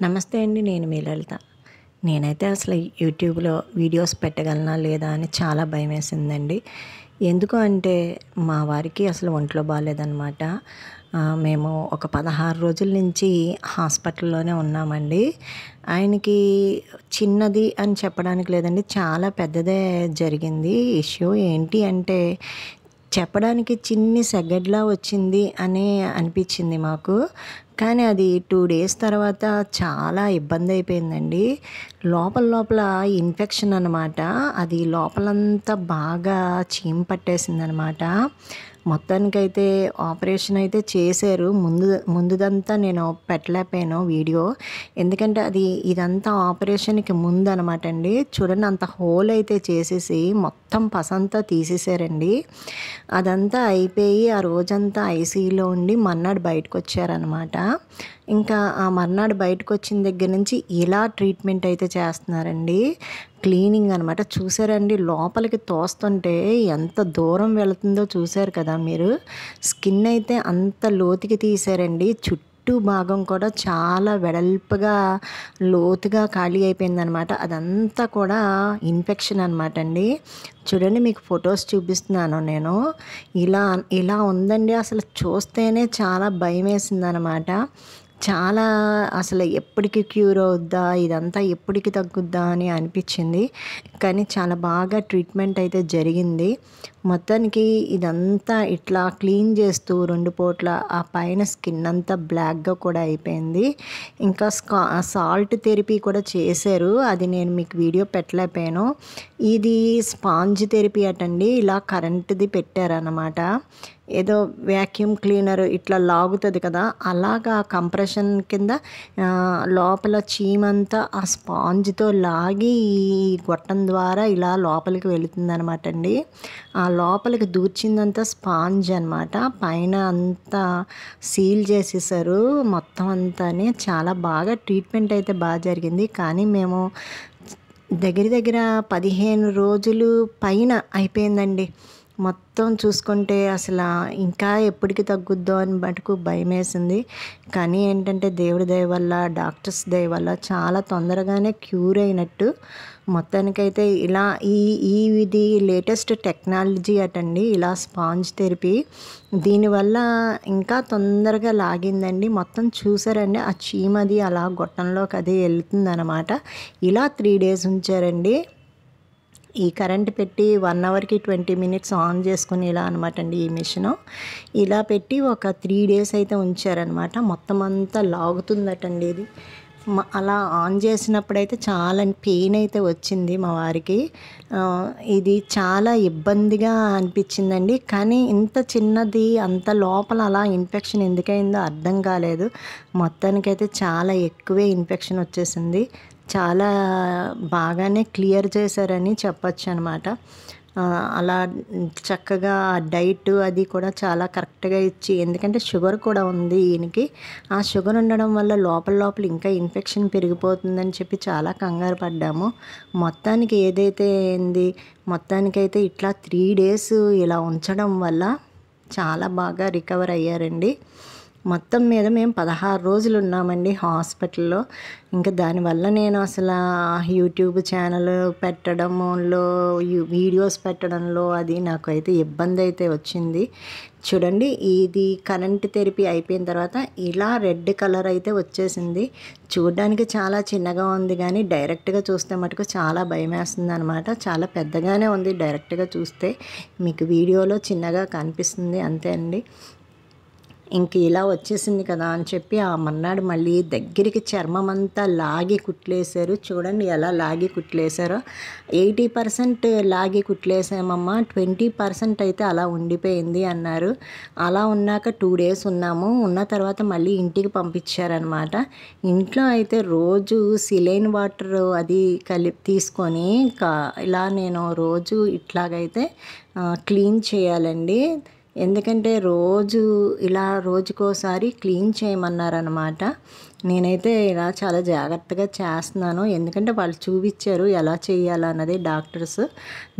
నమస్తే అండి నేను మీ లలిత నేనైతే అసలు యూట్యూబ్లో వీడియోస్ పెట్టగలనా లేదా అని చాలా భయం వేసిందండి ఎందుకు అంటే మా వారికి అసలు ఒంట్లో బాగాలేదనమాట మేము ఒక పదహారు రోజుల నుంచి హాస్పిటల్లోనే ఉన్నామండి. ఆయనకి చిన్నది అని చెప్పడానికి లేదండి చాలా పెద్దదే జరిగింది. ఇష్యూ ఏంటి అంటే చెప్పడానికి చిన్ని సెగ్గడ్లా వచ్చింది అని అనిపించింది మాకు. కానీ అది టూ డేస్ తర్వాత చాలా ఇబ్బంది అయిపోయిందండి లోపల లోపల ఇన్ఫెక్షన్ అనమాట అది లోపలంతా బాగా చీమ పట్టేసింది అనమాట మొత్తానికైతే ఆపరేషన్ అయితే చేశారు. ముందు ముందుదంతా నేను పెట్టలేకపోయాను వీడియో. ఎందుకంటే అది ఇదంతా ఆపరేషన్కి ముందు అనమాట అండి. చూడండి అంత హోల్ అయితే చేసేసి మొత్తం పసంతా తీసేసారండి అదంతా అయిపోయి ఆ రోజంతా ఐసీయూలో ఉండి మర్నాడు బయటకు వచ్చారనమాట ఇంకా ఆ మర్నాడు బయటకు వచ్చిన దగ్గర నుంచి ఇలా ట్రీట్మెంట్ అయితే చేస్తున్నారండి. క్లీనింగ్ అనమాట చూసారండి? లోపలికి తోస్తుంటే ఎంత దూరం వెళుతుందో చూసారు కదా మీరు? స్కిన్ అయితే అంత లోతుకి తీసారండి. చుట్టూ భాగం కూడా చాలా వెడల్పుగా లోతుగా ఖాళీ అయిపోయిందనమాట అదంతా కూడా ఇన్ఫెక్షన్ అనమాట అండి. చూడండి మీకు ఫొటోస్ చూపిస్తున్నాను నేను. ఇలా ఇలా ఉందండి. అసలు చూస్తేనే చాలా భయం వేసిందనమాట చాలా అసలు ఎప్పటికి క్యూర్ అవుద్దా? ఇదంతా ఎప్పటికి తగ్గుద్దా? అని అనిపించింది. కానీ చాలా బాగా ట్రీట్మెంట్ అయితే జరిగింది. మొత్తానికి ఇదంతా ఇట్లా క్లీన్ చేస్తూ రెండు పూట్ల ఆ పైన స్కిన్ అంతా బ్లాక్గా కూడా అయిపోయింది. ఇంకా స్కా సాల్ట్ థెరపీ కూడా చేశారు. అది నేను మీకు వీడియో పెట్టలేకపోయాను. ఇది స్పాంజ్ థెరపీ అటండి. ఇలా కరెంటుది పెట్టారన్నమాట. ఏదో వ్యాక్యూమ్ క్లీనర్ ఇట్లా లాగుతుంది కదా అలాగా కంప్రెషన్ కింద లోపల చీమంతా ఆ స్పాంజ్తో లాగి ఈ గొట్టం ద్వారా ఇలా లోపలికి వెళుతుంది అనమాట అండి. ఆ లోపలికి దూర్చిందంతా స్పాంజ్ అనమాట పైన అంతా సీల్ చేసేసారు. మొత్తం అంతానే చాలా బాగా ట్రీట్మెంట్ అయితే బాగా జరిగింది. కానీ మేము దగ్గర దగ్గర పదిహేను రోజులు పైన అయిపోయిందండి. మొత్తం చూసుకుంటే అసలు ఇంకా ఎప్పటికి తగ్గుద్దో అని మటుకు భయం వేసింది కానీ ఏంటంటే దేవుడి దయ వల్ల డాక్టర్స్ దయ వల్ల చాలా తొందరగానే క్యూర్ అయినట్టు మొత్తానికైతే ఇలా ఈ ఈ ఇది లేటెస్ట్ టెక్నాలజీ అటండి ఇలా స్పాంజ్ థెరపీ. దీనివల్ల ఇంకా తొందరగా లాగిందండి. మొత్తం చూసారండి ఆ చీమది అలా గొట్టంలోకి అది వెళ్తుందనమాట ఇలా త్రీ డేస్ ఉంచారండి. ఈ కరెంట్ పెట్టి వన్ అవర్కి ట్వంటీ మినిట్స్ ఆన్ చేసుకుని ఇలా అనమాట అండి ఈ మిషన్. ఇలా పెట్టి ఒక త్రీ డేస్ అయితే ఉంచారనమాట మొత్తం అంతా లాగుతుందటండి ఇది. అలా ఆన్ చేసినప్పుడైతే చాలా పెయిన్ అయితే వచ్చింది మా వారికి. ఇది చాలా ఇబ్బందిగా అనిపించిందండి. కానీ ఇంత చిన్నది అంత లోపల అలా ఇన్ఫెక్షన్ ఎందుకైందో అర్థం కాలేదు. మొత్తానికైతే చాలా ఎక్కువే ఇన్ఫెక్షన్ వచ్చేసింది. చాలా బాగానే క్లియర్ చేశారని చెప్పచ్చు అనమాట అలా చక్కగా డైట్ అది కూడా చాలా కరెక్ట్గా ఇచ్చి ఎందుకంటే షుగర్ కూడా ఉంది ఈయనకి. ఆ షుగర్ ఉండడం వల్ల లోపల లోపల ఇంకా ఇన్ఫెక్షన్ పెరిగిపోతుందని చెప్పి చాలా కంగారు పడ్డాము. మొత్తానికి ఏదైతే ఏంది మొత్తానికైతే ఇట్లా త్రీ డేస్ ఇలా ఉంచడం వల్ల చాలా బాగా రికవర్ అయ్యారండి. మొత్తం మీద మేము పదహారు రోజులు ఉన్నామండి హాస్పిటల్లో. ఇంకా దానివల్ల నేను అసలు యూట్యూబ్ ఛానల్ పెట్టడంలో వీడియోస్ పెట్టడంలో అది నాకు అయితే ఇబ్బంది అయితే వచ్చింది. చూడండి ఇది కరెంట్ థెరపీ అయిపోయిన తర్వాత ఇలా రెడ్ కలర్ అయితే వచ్చేసింది. చూడడానికి చాలా చిన్నగా ఉంది కానీ డైరెక్ట్గా చూస్తే మటుకు చాలా భయం వేస్తుంది అనమాట చాలా పెద్దగానే ఉంది డైరెక్ట్గా చూస్తే. మీకు వీడియోలో చిన్నగా కనిపిస్తుంది అంతే అండి. ఇంక ఇలా వచ్చేసింది కదా అని చెప్పి ఆ మన్నాడు మళ్ళీ దగ్గరికి చర్మం అంతా లాగి కుట్లేశారు. చూడండి ఎలా లాగి కుట్లేశారో. ఎయిటీ పర్సెంట్ లాగి కుట్లేసామమ్మా. ట్వంటీ పర్సెంట్ అయితే అలా ఉండిపోయింది అన్నారు. అలా ఉన్నాక టూ డేస్ ఉన్నాము. ఉన్న తర్వాత మళ్ళీ ఇంటికి పంపించారనమాట ఇంట్లో అయితే రోజు సిలైన్ వాటర్ అది కలిపి తీసుకొని కా- ఇలా నేను రోజు ఇట్లాగైతే క్లీన్ చేయాలండి. ఎందుకంటే రోజు ఇలా రోజుకోసారి క్లీన్ చేయమన్నారనమాట నేనైతే ఇలా చాలా జాగ్రత్తగా చేస్తున్నాను. ఎందుకంటే వాళ్ళు చూపించారు ఎలా చేయాలన్నది డాక్టర్స్.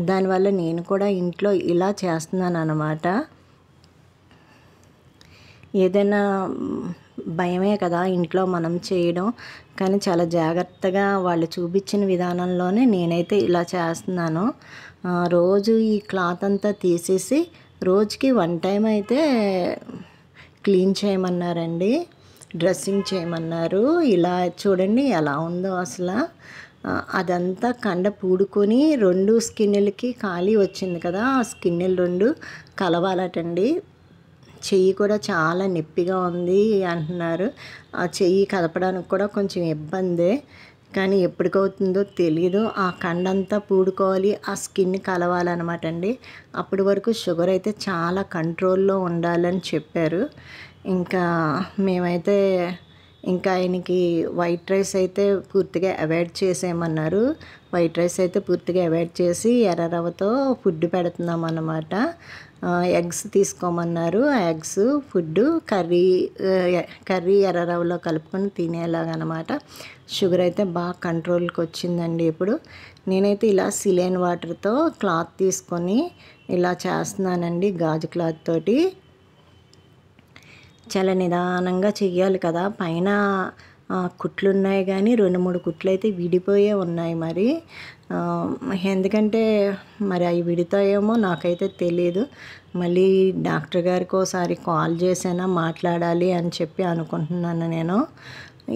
దానివల్ల నేను కూడా ఇంట్లో ఇలా చేస్తున్నాను అనమాట ఏదైనా భయమే కదా ఇంట్లో మనం చేయడం. కానీ చాలా జాగ్రత్తగా వాళ్ళు చూపించిన విధానంలోనే నేనైతే ఇలా చేస్తున్నాను. రోజు ఈ క్లాత్ అంతా తీసేసి రోజుకి వన్ టైం అయితే క్లీన్ చేయమన్నారండి డ్రెస్సింగ్ చేయమన్నారు. ఇలా చూడండి ఎలా ఉందో అసలు. అదంతా కండ పూడుకొని రెండు స్కిన్నెలకి ఖాళీ వచ్చింది కదా ఆ స్కిన్నెలు రెండు కలవాలటండి. చెయ్యి కూడా చాలా నొప్పిగా ఉంది అంటున్నారు. ఆ చెయ్యి కదపడానికి కూడా కొంచెం ఇబ్బందే. కానీ ఎప్పటికవుతుందో తెలియదు ఆ కండంతా పూడుకోవాలి ఆ స్కిన్ కలవాలన్నమాట అండి అప్పటి వరకు షుగర్ అయితే చాలా కంట్రోల్లో ఉండాలని చెప్పారు. ఇంకా మేమైతే ఇంకా ఆయనకి వైట్ రైస్ అయితే పూర్తిగా అవాయిడ్ చేసేయమన్నారు. వైట్ రైస్ అయితే పూర్తిగా అవాయిడ్ చేసి ఎర్ర రవ్వతో ఫుడ్ పెడుతున్నాం అన్నమాట ఎగ్స్ తీసుకోమన్నారు. ఎగ్స్ ఫుడ్ కర్రీ కర్రీ ఎర్ర రవ్వలో కలుపుకొని తినేలాగా అనమాట షుగర్ అయితే బాగా కంట్రోల్కి వచ్చిందండి ఇప్పుడు. నేనైతే ఇలా సిలేన్ వాటర్తో క్లాత్ తీసుకొని ఇలా చేస్తున్నానండి గాజు క్లాత్ తోటి. చాలా నిదానంగా చెయ్యాలి కదా. పైన కుట్లు ఉన్నాయి కానీ రెండు మూడు కుట్లు అయితే విడిపోయే ఉన్నాయి మరి. ఎందుకంటే మరి అవి విడుతాయేమో నాకైతే తెలియదు మళ్ళీ డాక్టర్ గారికి ఒకసారి కాల్ చేసైనా మాట్లాడాలి అని చెప్పి అనుకుంటున్నాను నేను.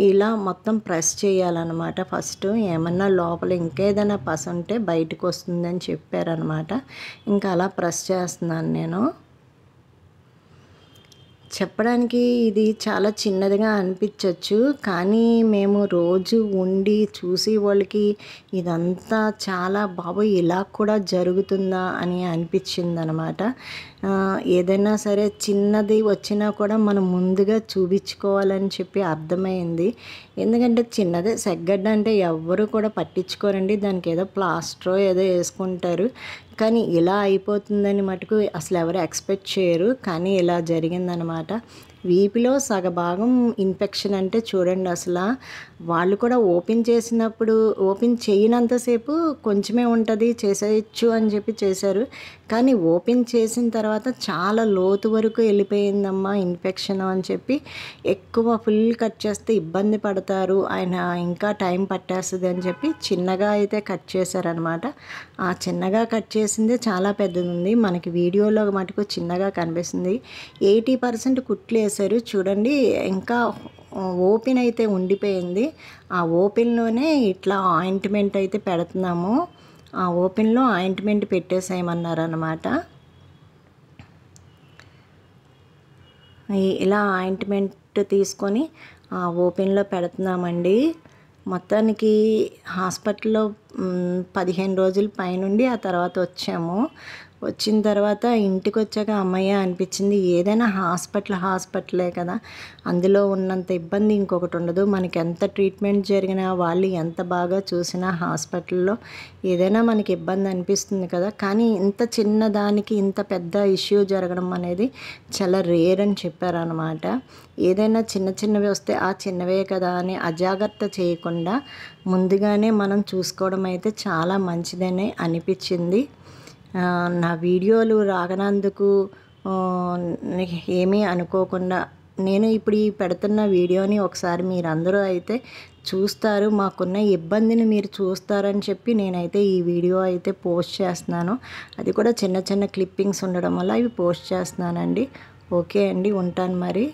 ఇలా మొత్తం ప్రెస్ చేయాలన్నమాట ఫస్ట్. ఏమన్నా లోపల ఇంకేదైనా పస ఉంటే బయటకు వస్తుందని చెప్పారనమాట ఇంకా అలా ప్రెస్ చేస్తున్నాను నేను. చెప్పడానికి ఇది చాలా చిన్నదిగా అనిపించవచ్చు కానీ మేము రోజు ఉండి చూసి వాళ్ళకి ఇదంతా చాలా బాబోయ్ ఇలా కూడా జరుగుతుందా అని అనిపించింది అనమాట ఏదైనా సరే చిన్నది వచ్చినా కూడా మనం ముందుగా చూపించుకోవాలని చెప్పి అర్థమైంది. ఎందుకంటే చిన్నదే సెగ్గడ్డ అంటే ఎవ్వరూ కూడా పట్టించుకోరండి. దానికి ఏదో ప్లాస్టరో ఏదో వేసుకుంటారు. కానీ ఇలా అయిపోతుందని మటుకు అసలు ఎవరు ఎక్స్పెక్ట్ చేయరు. కానీ ఇలా జరిగిందనమాట వీపిలో సగభాగం ఇన్ఫెక్షన్ అంటే చూడండి అసలు. వాళ్ళు కూడా ఓపెన్ చేసినప్పుడు ఓపెన్ చేయనంతసేపు కొంచెమే ఉంటుంది చేసేయచ్చు అని చెప్పి చేశారు. కానీ ఓపెన్ చేసిన తర్వాత చాలా లోతు వరకు వెళ్ళిపోయిందమ్మా ఇన్ఫెక్షన్ అని చెప్పి. ఎక్కువ ఫుల్ కట్ చేస్తే ఇబ్బంది పడతారు. ఆయన ఇంకా టైం పట్టేస్తుంది అని చెప్పి చిన్నగా అయితే కట్ చేశారనమాట ఆ చిన్నగా కట్ చేసిందే చాలా పెద్దది ఉంది. మనకి వీడియోలో మటుకు చిన్నగా కనిపిస్తుంది. ఎయిటీ పర్సెంట్ కుట్లు చేశారు. చూడండి ఇంకా ఓపెన్ అయితే ఉండిపోయింది. ఆ ఓపెన్లోనే ఇట్లా ఆయింట్మెంట్ అయితే పెడుతున్నాము. ఆ ఓపెన్లో ఆయింట్మెంట్ పెట్టేసేయమన్నారు అనమాట ఇలా ఆయింట్మెంట్ తీసుకొని ఆ ఓపెన్లో పెడుతున్నామండి. మొత్తానికి హాస్పిటల్లో పదిహేను రోజులు పైనుండి ఆ తర్వాత వచ్చాము. వచ్చిన తర్వాత ఇంటికి వచ్చాక అమ్మయ్య అనిపించింది ఏదైనా హాస్పిటల్ హాస్పిటలే కదా. అందులో ఉన్నంత ఇబ్బంది ఇంకొకటి ఉండదు. మనకి ఎంత ట్రీట్మెంట్ జరిగినా వాళ్ళు ఎంత బాగా చూసినా హాస్పిటల్లో ఏదైనా మనకి ఇబ్బంది అనిపిస్తుంది కదా. కానీ ఇంత చిన్న దానికి ఇంత పెద్ద ఇష్యూ జరగడం అనేది చాలా రేర్ అని చెప్పారనమాట ఏదైనా చిన్న చిన్నవి వస్తే ఆ చిన్నవే కదా అని అజాగ్రత్త చేయకుండా ముందుగానే మనం చూసుకోవడం అయితే చాలా మంచిదని అనిపించింది. నా వీడియోలు రాగనందుకు ఏమీ అనుకోకుండా నేను ఇప్పుడు ఈ పెడుతున్న వీడియోని ఒకసారి మీరందరూ అయితే చూస్తారు. మాకున్న ఇబ్బందిని మీరు చూస్తారని చెప్పి నేనైతే ఈ వీడియో అయితే పోస్ట్ చేస్తున్నాను. అది కూడా చిన్న చిన్న క్లిప్పింగ్స్ ఉండడం వల్ల ఇవి పోస్ట్ చేస్తున్నానండి. ఓకే అండి ఉంటాను మరి.